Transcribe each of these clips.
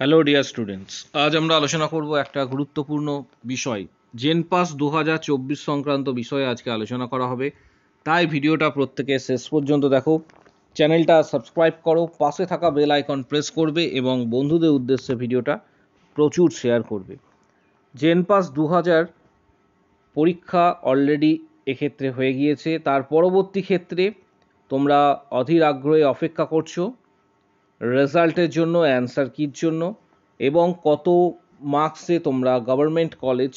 Hello dear students আজ আমরা আলোচনা করব একটা গুরুত্বপূর্ণ বিষয়। জেন পাস দু হাজার চব্বিশ সংক্রান্ত বিষয়ে আজকে আলোচনা করা হবে। তাই ভিডিওটা প্রত্যেকে শেষ পর্যন্ত দেখো। চ্যানেলটা সাবস্ক্রাইব করো, পাশে থাকা বেল আইকন প্রেস করবে এবং বন্ধুদের উদ্দেশ্যে ভিডিওটা প্রচুর শেয়ার করবে। জেন পাস দু হাজার পরীক্ষা অলরেডি এক্ষেত্রে হয়ে গিয়েছে। তার পরবর্তী ক্ষেত্রে তোমরা অধীর আগ্রহে অপেক্ষা করছ। রেজাল্টের জন্য, অ্যান্সার কির জন্য, এবং কত মার্কসে তোমরা গভর্নমেন্ট কলেজ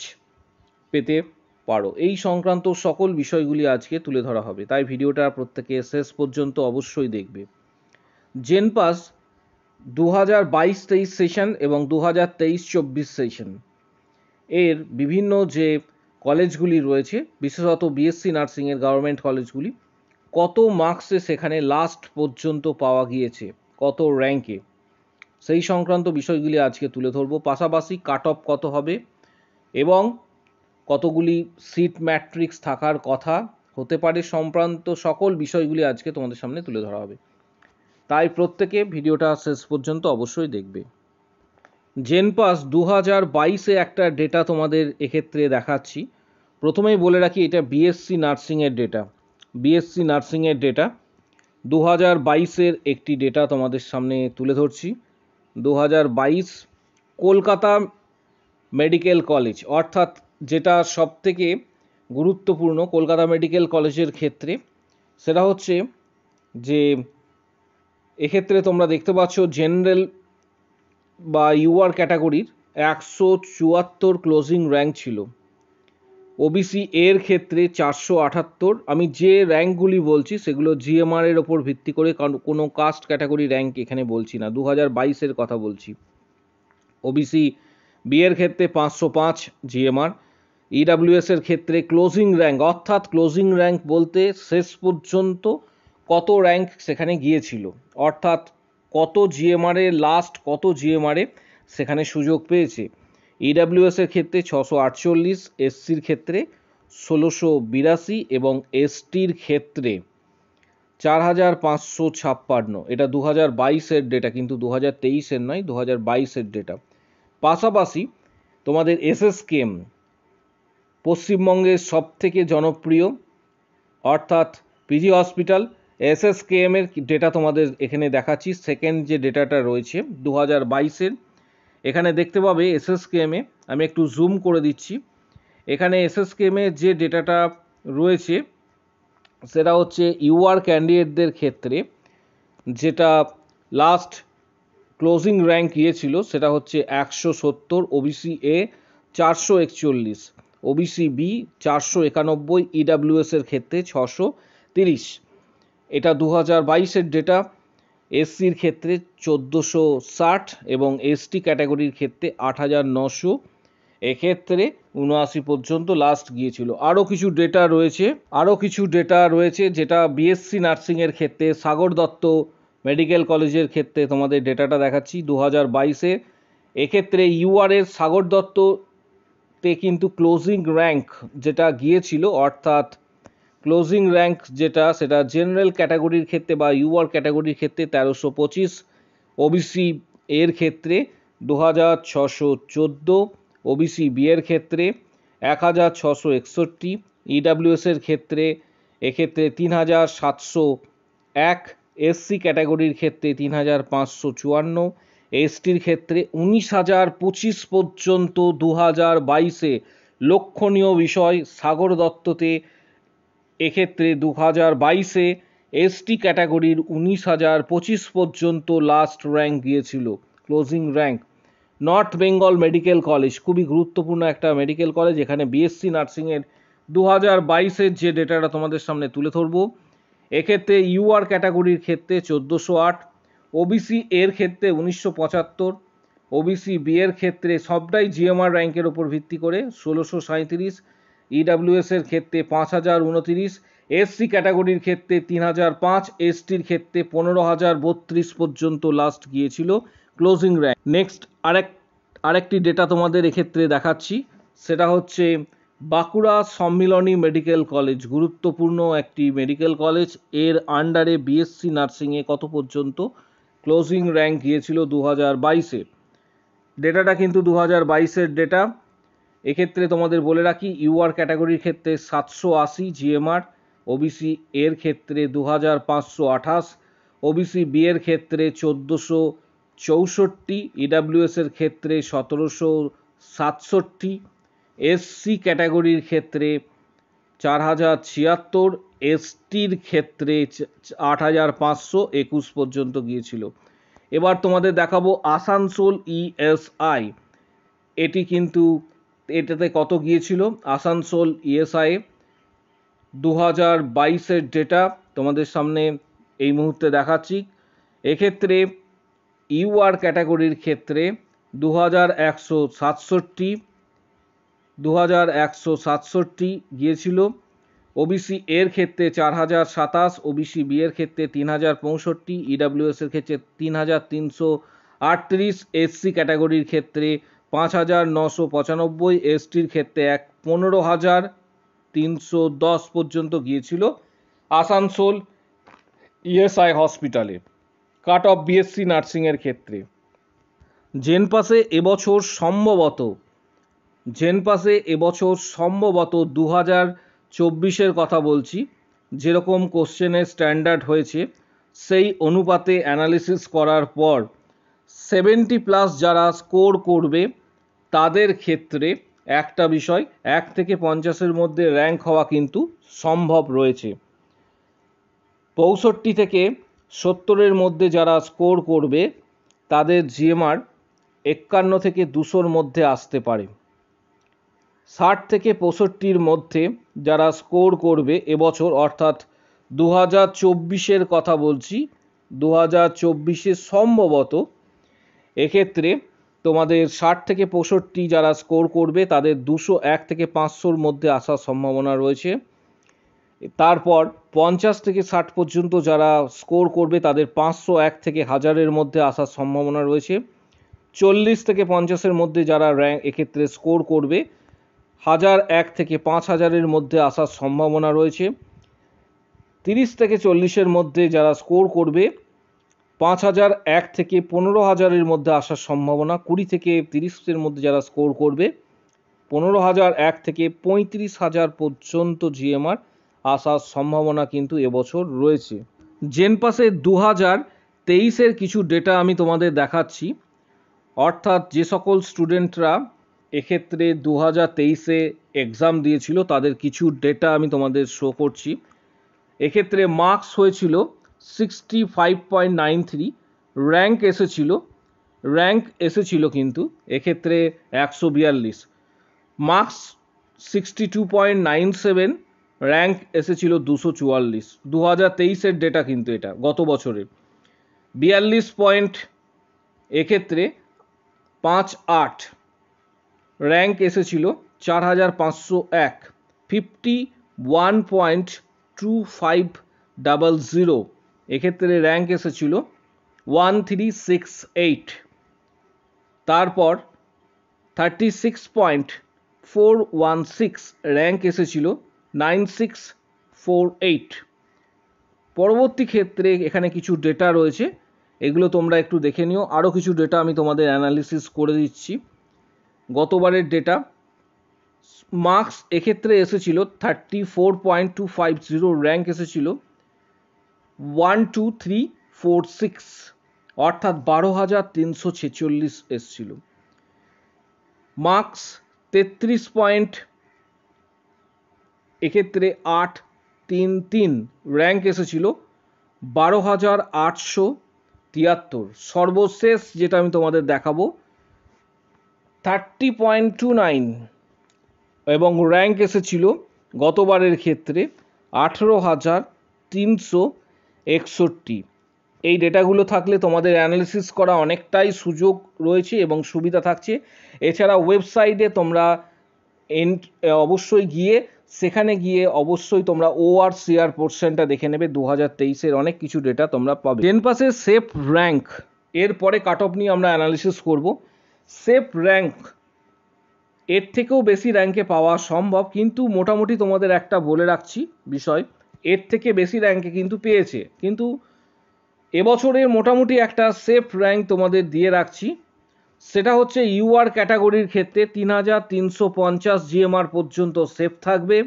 পেতে পারো। এই সংক্রান্ত সকল বিষয়গুলি আজকে তুলে ধরা হবে। তাই ভিডিওটা প্রত্যেকে শেষ পর্যন্ত অবশ্যই দেখবে। জেনপাস দু হাজার বাইশ তেইশ সেশন এবং দু হাজার তেইশ চব্বিশ সেশন এর বিভিন্ন যে কলেজগুলি রয়েছে, বিশেষত বিএসসি নার্সিংয়ের গভর্নমেন্ট কলেজগুলি, কত মার্কসে সেখানে লাস্ট পর্যন্ত পাওয়া গিয়েছে? কত র্যাঙ্কে সেই সংক্রান্ত বিষয়গুলি আজকে তুলে ধরবো। পাশাপাশি কাট অফ কত হবে এবং কতগুলি সিট ম্যাট্রিক্স থাকার কথা হতে পারে সংক্রান্ত সকল বিষয়গুলি আজকে তোমাদের সামনে তুলে ধরা হবে। তাই প্রত্যেকে ভিডিওটা শেষ পর্যন্ত অবশ্যই দেখবে। জেন পাস দু হাজার বাইশে একটা ডেটা তোমাদের এক্ষেত্রে দেখাচ্ছি। প্রথমেই বলে রাখি, এটা বিএসসি নার্সিংয়ের ডেটা বিএসসি নার্সিংয়ের ডেটা দু হাজার বাইশের একটি ডেটা তোমাদের সামনে তুলে ধরছি। দু হাজার বাইশ কলকাতা মেডিকেল কলেজ অর্থাৎ যেটা সবথেকে গুরুত্বপূর্ণ কলকাতা মেডিকেল কলেজের ক্ষেত্রে, সেটা হচ্ছে যে এক্ষেত্রে তোমরা দেখতে পাচ্ছ জেনারেল বা ইউআর ক্যাটাগরির একশো চুয়াত্তর ক্লোজিং র্যাঙ্ক ছিল। ওবিসি এর ক্ষেত্রে চারশো আটাত্তর। আমি যে র্যাঙ্কগুলি বলছি, সেগুলো জিএমআর এর ওপর ভিত্তি করে কোনো কাস্ট ক্যাটাগরি র্যাঙ্ক এখানে বলছি না। দু হাজার বাইশের কথা বলছি। ওবিসি বি এর ক্ষেত্রে পাঁচশো পাঁচ জিএমআর ইডাব্লিউএস এর ক্ষেত্রে ক্লোজিং র্যাঙ্ক অর্থাৎ ক্লোজিং র্যাঙ্ক বলতে শেষ পর্যন্ত কত র্যাঙ্ক সেখানে গিয়েছিল। অর্থাৎ কত জিএমআর লাস্ট কত জিএমআর সেখানে সুযোগ পেয়েছে। ইডাব্লিউএস এর ক্ষেত্রে ছশো আটচল্লিশ এসসির ক্ষেত্রে ষোলোশো বিরাশি এবং এসটির ক্ষেত্রে চার হাজার পাঁচশো ছাপ্পান্ন। এটা দু হাজার বাইশের ডেটা কিন্তু দু হাজার তেইশের নয় দু হাজার বাইশের ডেটা পাশাপাশি তোমাদের এসএসকেএম পশ্চিমবঙ্গের সবথেকে জনপ্রিয়, অর্থাৎ পিজি হসপিটাল এসএসকেএম এর ডেটা তোমাদের এখানে দেখাচ্ছি। সেকেন্ড যে ডেটাটা রয়েছে দু হাজার বাইশের এখানে দেখতে পাবে এসএসকেএমে আমি একটু জুম করে দিচ্ছি। এখানে এসএসকেএমে যে ডেটাটা রয়েছে, সেটা হচ্ছে ইউআর ক্যান্ডিডেটদের ক্ষেত্রে, যেটা লাস্ট ক্লোজিং র্যাঙ্ক গিয়েছিল সেটা হচ্ছে একশো সত্তর ওবিসি এ চারশো একচল্লিশ ওবিসি বি চারশো একানব্বই ইডাব্লিউএস এর ক্ষেত্রে ছশো তিরিশ। এটা দু হাজার বাইশের ডেটা এসসির ক্ষেত্রে চোদ্দোশো ষাট এবং এসটি ক্যাটাগরির ক্ষেত্রে আট হাজার নশো। এক্ষেত্রে উনআশি পর্যন্ত লাস্ট গিয়েছিল। আরও কিছু ডেটা রয়েছে, আরও কিছু ডেটা রয়েছে যেটা বিএসসি নার্সিংয়ের ক্ষেত্রে, সাগর দত্ত মেডিকেল কলেজের ক্ষেত্রে তোমাদের ডেটাটা দেখাচ্ছি দু হাজার বাইশে। এক্ষেত্রে ইউআরের সাগর দত্ততে কিন্তু ক্লোজিং র্যাঙ্ক যেটা গিয়েছিল, অর্থাৎ ক্লোজিং র্যাঙ্ক যেটা, সেটা জেনারেল ক্যাটাগরির ক্ষেত্রে বা ইউআর ক্যাটাগরির ক্ষেত্রে তেরোশো পঁচিশ ওবিসি এর ক্ষেত্রে দু হাজার ছশো চোদ্দ ওবিসি বি এর ক্ষেত্রে এক হাজার ছশো একষট্টি ইডাব্লিউএস এর ক্ষেত্রে এক্ষেত্রে তিন হাজার সাতশো এক এসসি ক্যাটাগরির ক্ষেত্রে তিন হাজার পাঁচশো চুয়ান্ন এসটির ক্ষেত্রে উনিশ হাজার পঁচিশ পর্যন্ত দু হাজার বাইশে লক্ষণীয় বিষয় সাগর দত্ততে এক্ষেত্রে দু হাজার বাইশে এসটি ক্যাটাগরির উনিশ হাজার পঁচিশ পর্যন্ত লাস্ট র্যাঙ্ক গিয়েছিল closing rank North Bengal medical college খুবই গুরুত্বপূর্ণ একটা মেডিকেল কলেজ এখানে বিএসসি নার্সিংয়ের দু হাজার বাইশের যে ডেটাটা তোমাদের সামনে তুলে ধরবো। এক্ষেত্রে ইউআর ক্যাটাগরির ক্ষেত্রে চোদ্দোশো আট ওবিসি এর ক্ষেত্রে উনিশশো পঁচাত্তর ওবিসি বি এর ক্ষেত্রে সবটাই জিএমআর র্যাঙ্কের ওপর ভিত্তি করে ষোলোশো সাঁত্রিশ ইডাব্লিউএস এর ক্ষেত্রে পাঁচ হাজার উনতিরিশ এসসি ক্যাটাগরির ক্ষেত্রে তিন হাজার পাঁচ এসটির ক্ষেত্রে পনেরো হাজার বত্রিশ পর্যন্ত লাস্ট গিয়েছিল ক্লোজিং র্যাঙ্ক নেক্সট আরেক, আরেকটি ডেটা তোমাদের এক্ষেত্রে দেখাচ্ছি, সেটা হচ্ছে বাঁকুড়া সম্মিলনী মেডিকেল কলেজ গুরুত্বপূর্ণ একটি মেডিকেল কলেজের আন্ডারে বিএসসি নার্সিংয়ে কত পর্যন্ত ক্লোজিং র্যাঙ্ক গিয়েছিল দু হাজার বাইশে। ডেটাটা কিন্তু দু হাজার বাইশের ডেটা এক্ষেত্রে তোমাদের বলে রাখি ইউআর ক্যাটাগরির ক্ষেত্রে সাতশো আশি জিএমআর ওবিসি এর ক্ষেত্রে দু হাজার পাঁচশো আঠাশ ওবিসি বি এর ক্ষেত্রে চোদ্দোশো চৌষট্টি ইডাব্লিউএস এর ক্ষেত্রে সতেরোশো সাতষট্টি এসসি ক্যাটাগরির ক্ষেত্রে চার হাজার ছিয়াত্তর এসটির ক্ষেত্রে আট হাজার পাঁচশো একুশ পর্যন্ত গিয়েছিল। এবার তোমাদের দেখাবো আসানসোল ইএসআই এটি কিন্তু এটাতে কত গিয়েছিল? আসানসোল ইএসআই দু হাজার বাইশের ডেটা তোমাদের সামনে এই মুহূর্তে দেখাচ্ছি। এক্ষেত্রে ইউআর ক্যাটাগরির ক্ষেত্রে দু হাজার একশো সাতষট্টি দু হাজার একশো সাতষট্টি গিয়েছিল। ওবিসি এর ক্ষেত্রে চার হাজার সাতাশ ওবিসি বি এর ক্ষেত্রে তিন হাজার পঁয়ষট্টি ইডাব্লিউএস এর ক্ষেত্রে তিন হাজার তিনশো আটত্রিশ এসসি ক্যাটাগরির ক্ষেত্রে পাঁচ হাজার নশো পঁচানব্বই এসটির ক্ষেত্রে এক পনেরো হাজার তিনশো দশ পর্যন্ত গিয়েছিল আসানসোল ইএসআই হসপিটালে, কাট অফ বিএসসি নার্সিংয়ের ক্ষেত্রে। জেনপাসে এবছর সম্ভবত, জেনপাসে এবছর সম্ভবত দু হাজার চব্বিশের কথা বলছি, যেরকম কোশ্চেনের স্ট্যান্ডার্ড হয়েছে, সেই অনুপাতে অ্যানালিসিস করার পর সেভেন্টি প্লাস যারা স্কোর করবে, তাদের ক্ষেত্রে একটা বিষয়, এক থেকে পঞ্চাশের মধ্যে র্যাঙ্ক হওয়া কিন্তু সম্ভব রয়েছে। পঁয়ষট্টি থেকে সত্তরের মধ্যে যারা স্কোর করবে, তাদের জিএমআর একান্ন থেকে দুশোর মধ্যে আসতে পারে। ষাট থেকে পঁয়ষট্টির মধ্যে যারা স্কোর করবে এবছর, অর্থাৎ দু হাজার চব্বিশের কথা বলছি দু হাজার চব্বিশে সম্ভবত এক্ষেত্রে তোমাদের ষাট থেকে পঁয়ষট্টি যারা স্কোর করবে, তাদের দুশো এক থেকে পাঁচশোর মধ্যে আসার সম্ভাবনা রয়েছে। তারপর পঞ্চাশ থেকে ষাট পর্যন্ত যারা স্কোর করবে, তাদের পাঁচশো এক থেকে হাজারের মধ্যে আসার সম্ভাবনা রয়েছে। চল্লিশ থেকে পঞ্চাশের মধ্যে যারা র্যাঙ্ক, এক্ষেত্রে স্কোর করবে, হাজার এক থেকে পাঁচ হাজারের মধ্যে আসার সম্ভাবনা রয়েছে। তিরিশ থেকে চল্লিশের মধ্যে যারা স্কোর করবে পাঁচ হাজার এক থেকে পনেরো হাজারের মধ্যে আসার সম্ভাবনা, কুড়ি থেকে তিরিশের মধ্যে যারা স্কোর করবে, পনেরো হাজার এক থেকে পঁয়ত্রিশ হাজার পর্যন্ত জিএমআর আসার সম্ভাবনা কিন্তু এবছর রয়েছে। জেনপাসে দু হাজার তেইশের কিছু ডেটা আমি তোমাদের দেখাচ্ছি। অর্থাৎ যে সকল স্টুডেন্টরা এক্ষেত্রে দু হাজার তেইশে এক্সাম দিয়েছিল, তাদের কিছু ডেটা আমি তোমাদের শো করছি। এক্ষেত্রে মার্কস হয়েছিল sixty five point nine three rank এসেছিল র্যাঙ্ক এসেছিল কিন্তু এক্ষেত্রে একশো বিয়াল্লিশ। Marks sixty two point nine seven rank এসেছিল দুশো চুয়াল্লিশ। দু হাজার তেইশের ডেটা কিন্তু এটা, গত বছরে বিয়াল্লিশ পয়েন্ট এক্ষেত্রে পাঁচ আট র্যাঙ্ক এসেছিল চার হাজার পাঁচশো এক। Fifty one point two five double zero এক্ষেত্রে র্যাঙ্ক এসেছিল ওয়ান থ্রি সিক্স এইট তারপর thirty six point four one six rank এসেছিল নাইন সিক্স ফোর এইট পরবর্তী ক্ষেত্রে এখানে কিছু ডেটা রয়েছে, এগুলো তোমরা একটু দেখে নিও। আরও কিছু ডেটা আমি তোমাদের অ্যানালিসিস করে দিচ্ছি। গতবারের ডেটা মার্কস এক্ষেত্রে এসেছিল thirty four point two five zero rank এসেছিল one, two, three, four, six, অর্থাৎ বারো হাজার তিনশো ছেচল্লিশ এসছিল। মার্কস তেত্রিশ পয়েন্ট, এক্ষেত্রে আট, তিন তিন র্যাঙ্ক এসেছিল। বারো হাজার আটশো তিয়াত্তর, সর্বশেষ যেটা আমি তোমাদের দেখাবো, থার্টি পয়েন্ট টু নাইন এবং র্যাঙ্ক এসেছিল গতবারের ক্ষেত্রে আঠেরো হাজার তিনশো একষট্টি। এই ডেটাগুলো থাকলে তোমাদের অ্যানালিসিস করা অনেকটাই সুযোগ রয়েছে এবং সুবিধা থাকছে। এছাড়া ওয়েবসাইটে তোমরা এন অবশ্যই গিয়ে, সেখানে গিয়ে অবশ্যই তোমরা ও আর সিআর পোর্শনটা দেখে নেবে। দু হাজার তেইশের অনেক কিছু ডেটা তোমরা পাবে। টেন পাসের সেফ র্যাঙ্ক এরপরে কাট অফ নিয়ে আমরা অ্যানালিসিস করব। সেফ র্যাঙ্ক এর থেকেও বেশি র্যাঙ্কে পাওয়া সম্ভব। কিন্তু মোটামুটি তোমাদের একটা বলে রাখছি বিষয়। এর থেকে বেশি র্যাঙ্কে কিন্তু পেয়েছে। কিন্তু এবছরের মোটামুটি একটা সেফ র্যাঙ্ক তোমাদের দিয়ে রাখছি। সেটা হচ্ছে ইউআর ক্যাটাগরির ক্ষেত্রে তিন হাজার তিনশো পঞ্চাশ জিএমআর পর্যন্ত সেফ থাকবে।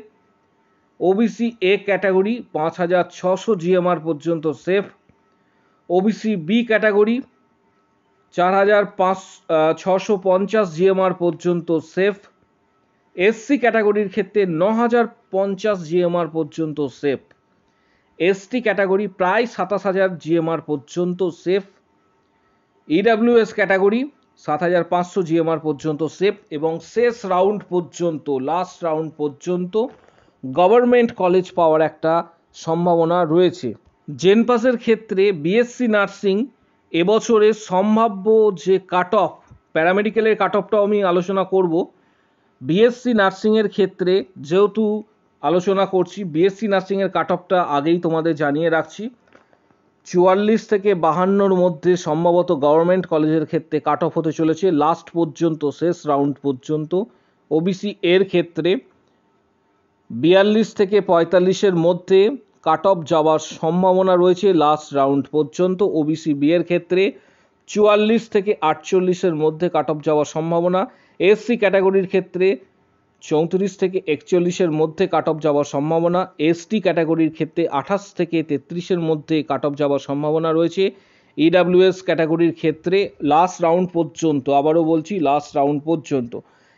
ওবিসি এ ক্যাটাগরি পাঁচ হাজার ছশো জিএমআর পর্যন্ত সেফ ওবিসি বি ক্যাটাগরি চার হাজার পাঁচ ছশো পঞ্চাশ জিএমআর পর্যন্ত সেফ এসসি ক্যাটাগরির ক্ষেত্রে ন হাজার পঞ্চাশ জিএমআর পর্যন্ত সেফ এসটি ক্যাটাগরি প্রায় সাতাশ হাজার জিএমআর পর্যন্ত সেফ ইডাব্লিউএস ক্যাটাগরি সাত হাজার পাঁচশো জিএমআর পর্যন্ত সেফ এবং শেষ রাউন্ড পর্যন্ত লাস্ট রাউন্ড পর্যন্ত গভর্নমেন্ট কলেজ পাওয়ার একটা সম্ভাবনা রয়েছে। জেনপাসের ক্ষেত্রে বিএসসি নার্সিং এবছরের সম্ভাব্য যে কাট অফ প্যারামেডিক্যালের কাট অফটাও আমি আলোচনা করব। বিএসসি নার্সিংয়ের ক্ষেত্রে যেহেতু আলোচনা করছি বিএসসি নার্সিংয়ের কাট অফটা আগেই তোমাদের জানিয়ে রাখছি। চুয়াল্লিশ থেকে বাহান্নর মধ্যে সম্ভবত গভর্নমেন্ট কলেজের ক্ষেত্রে কাট অফ হতে চলেছে, লাস্ট পর্যন্ত, শেষ রাউন্ড পর্যন্ত। ওবিসি এর ক্ষেত্রে বিয়াল্লিশ থেকে পঁয়তাল্লিশের মধ্যে কাট অফ যাওয়ার সম্ভাবনা রয়েছে লাস্ট রাউন্ড পর্যন্ত। ওবিসি বি এর ক্ষেত্রে চুয়াল্লিশ থেকে আটচল্লিশের মধ্যে কাট অফ যাওয়ার সম্ভাবনা। এসসি ক্যাটাগরির ক্ষেত্রে চৌত্রিশ থেকে একচল্লিশের মধ্যে কাট অফ যাওয়ার সম্ভাবনা এসটি ক্যাটাগরির ক্ষেত্রে আঠাশ থেকে তেত্রিশের মধ্যে কাট অফ যাওয়ার সম্ভাবনা রয়েছে। ইডাব্লিউএস ক্যাটাগরির ক্ষেত্রে লাস্ট রাউন্ড পর্যন্ত, আবারও বলছি লাস্ট রাউন্ড পর্যন্ত।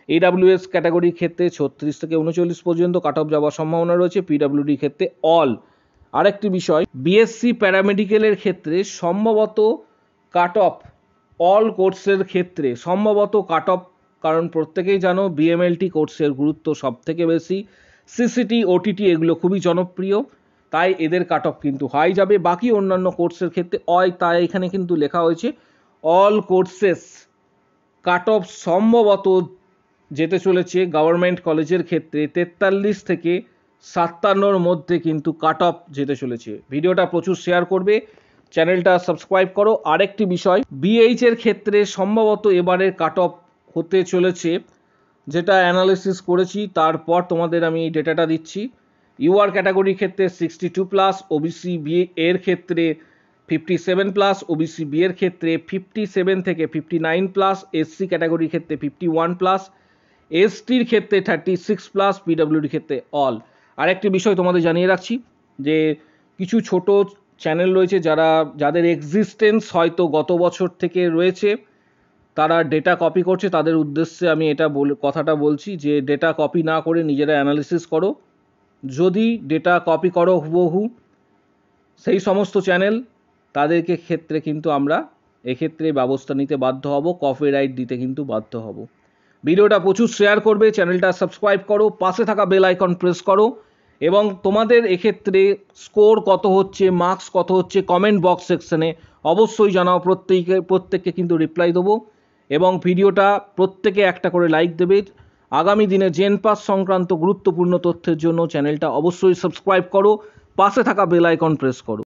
এডাব্লিউএস ক্যাটাগরির ক্ষেত্রে ছত্রিশ থেকে উনচল্লিশ পর্যন্ত কাট অফ যাওয়ার সম্ভাবনা রয়েছে। পিডাব্লিউডির ক্ষেত্রে অল আরেকটি বিষয় বিএসসি প্যারামেডিক্যালের ক্ষেত্রে সম্ভবত কাট অফ অল কোর্সের ক্ষেত্রে, সম্ভবত কাট অফ কারণ প্রত্যেকেই জানো বিএমএলটি কোর্সের গুরুত্ব সব থেকে বেশি সিসিটি ওটিটি এগুলো খুবই জনপ্রিয়। তাই এদের কাট অফ কিন্তু হাই যাবে। বাকি অন্যান্য কোর্সের ক্ষেত্রে অয়, তাই এখানে কিন্তু লেখা হয়েছে অল কোর্সেস কাট অফ সম্ভবত যেতে চলেছে গভর্নমেন্ট কলেজের ক্ষেত্রে তেতাল্লিশ থেকে সাতান্নর মধ্যে কিন্তু কাট অফ যেতে চলেছে। ভিডিওটা প্রচুর শেয়ার করবে। চ্যানেলটা সাবস্ক্রাইব করো। আরেকটি বিষয় বিএইচ এর ক্ষেত্রে সম্ভবত এবারের কাট অফ হতে চলেছে। যেটা অ্যানালিসিস করেছি, তারপর তোমাদের আমি এই ডেটাটা দিচ্ছি। ইউআর ক্যাটাগরির ক্ষেত্রে sixty two plus OBC B এর ক্ষেত্রে fifty seven plus OBC B এর ক্ষেত্রে ফিফটি সেভেন থেকে ফিফটি নাইন প্লাস এসসি ক্যাটাগরির ক্ষেত্রে ফিফটি ওয়ান প্লাস এসটির ক্ষেত্রে থার্টি সিক্স প্লাস পিডাব্লিউডির ক্ষেত্রে অল আরেকটি বিষয় তোমাদের জানিয়ে রাখছি, যে কিছু ছোট চ্যানেল রয়েছে যারা, যাদের এক্সিস্টেন্স হয়তো গত বছর থেকে রয়েছে। তারা ডেটা কপি করছে, তাদের উদ্দেশ্যে আমি এটা বল, কথাটা বলছি যে ডেটা কপি না করে নিজেরা অ্যানালিসিস করো। যদি ডেটা কপি করো হুবহু, সেই সমস্ত চ্যানেল তাদেরকে ক্ষেত্রে কিন্তু আমরা এক্ষেত্রে ব্যবস্থা নিতে বাধ্য হব কফি কপিরাইট দিতে কিন্তু বাধ্য হব। ভিডিওটা প্রচুর শেয়ার করবে চ্যানেলটা সাবস্ক্রাইব করো, পাশে থাকা বেল আইকন প্রেস করো এবং তোমাদের এক্ষেত্রে স্কোর কত হচ্ছে মার্কস কত হচ্ছে কমেন্ট বক্স সেকশনে অবশ্যই জানাও, প্রত্যেকে, প্রত্যেককে কিন্তু রিপ্লাই দেবো। এবং ভিডিওটা প্রত্যেকে একটা করে লাইক দেবে। আগামী দিনে জেন পাস সংক্রান্ত গুরুত্বপূর্ণ তথ্যের জন্য চ্যানেলটা অবশ্যই সাবস্ক্রাইব করো, পাশে থাকা বেল আইকন প্রেস করো।